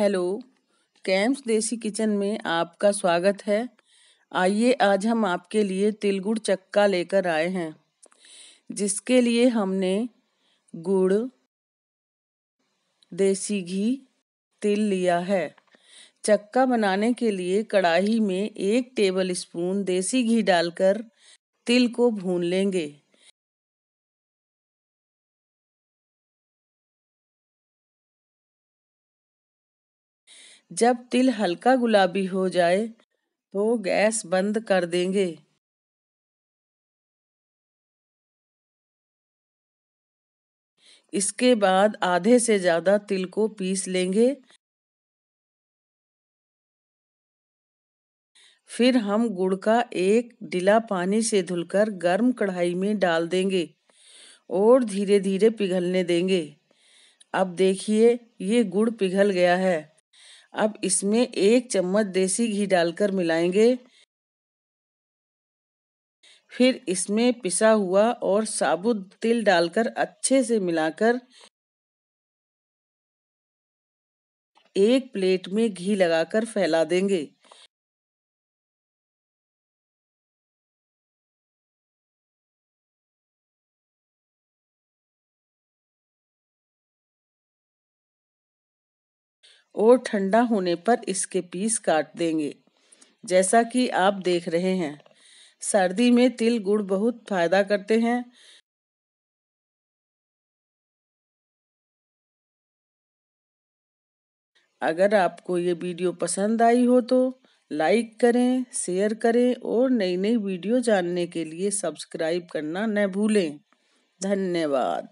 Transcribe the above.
Hello, camps देसी kitchen में आपका स्वागत है। आइए, आज हम आपके लिए तिलगुड़ चक्का लेकर आए हैं, जिसके लिए हमने गुड़, देसी घी, तिल लिया है। चक्का बनाने के लिए कढ़ाई में एक टेबल स्पून देसी घी डालकर तिल को भून लेंगे। जब तिल हल्का गुलाबी हो जाए तो गैस बंद कर देंगे। इसके बाद आधे से ज़्यादा तिल को पीस लेंगे। फिर हम गुड़ का एक डिला पानी से धुलकर गर्म कढ़ाई में डाल देंगे और धीरे धीरे पिघलने देंगे। अब देखिए, ये गुड़ पिघल गया है। अब इसमें एक चम्मच देसी घी डालकर मिलाएँगे। फिर इसमें पिसा हुआ और साबुत तिल डालकर अच्छे से मिलाकर एक प्लेट में घी लगाकर फैला देंगे। और ठंडा होने पर इसके पीस काट देंगे। जैसा कि आप देख रहे हैं, सर्दी में तिल गुड़ बहुत फ़ायदा करते हैं। अगर आपको ये वीडियो पसंद आई हो तो लाइक करें, शेयर करें और नई नई वीडियो जानने के लिए सब्सक्राइब करना न भूलें। धन्यवाद।